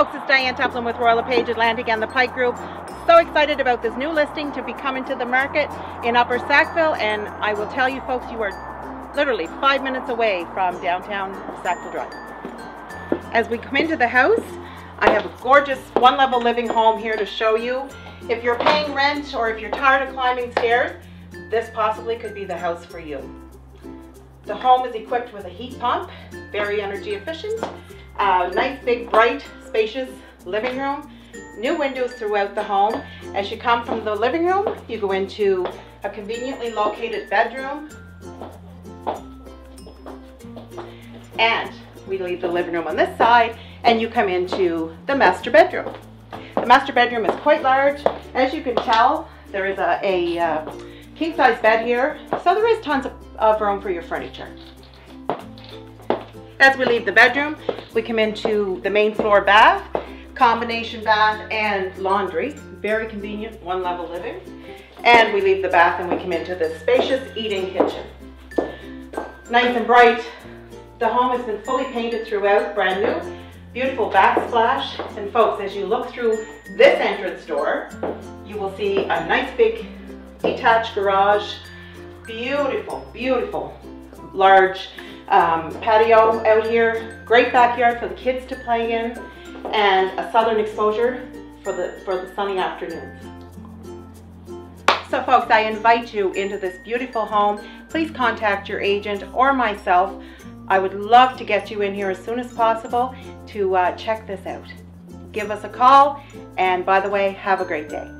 folks, it's Diane Tuplin with Royal LePage Atlantic and the Pike Group. So excited about this new listing to be coming to the market in Upper Sackville and I will tell you folks, you are literally five minutes away from downtown Sackville Drive. As we come into the house, I have a gorgeous one level living home here to show you. If you're paying rent or if you're tired of climbing stairs, this possibly could be the house for you. The home is equipped with a heat pump, very energy efficient, nice big bright spacious living room, new windows throughout the home. As you come from the living room, you go into a conveniently located bedroom and we leave the living room on this side and you come into the master bedroom. The master bedroom is quite large. As you can tell, there is a, a uh, king size bed here, so there is tons of, of room for your furniture. As we leave the bedroom, we come into the main floor bath, combination bath and laundry. Very convenient, one level living. And we leave the bath and we come into the spacious eating kitchen. Nice and bright. The home has been fully painted throughout, brand new. Beautiful backsplash. And folks, as you look through this entrance door, you will see a nice big detached garage. Beautiful, beautiful, large um, patio out here, great backyard for the kids to play in, and a southern exposure for the, for the sunny afternoons. So folks, I invite you into this beautiful home. Please contact your agent or myself. I would love to get you in here as soon as possible to uh, check this out. Give us a call, and by the way, have a great day.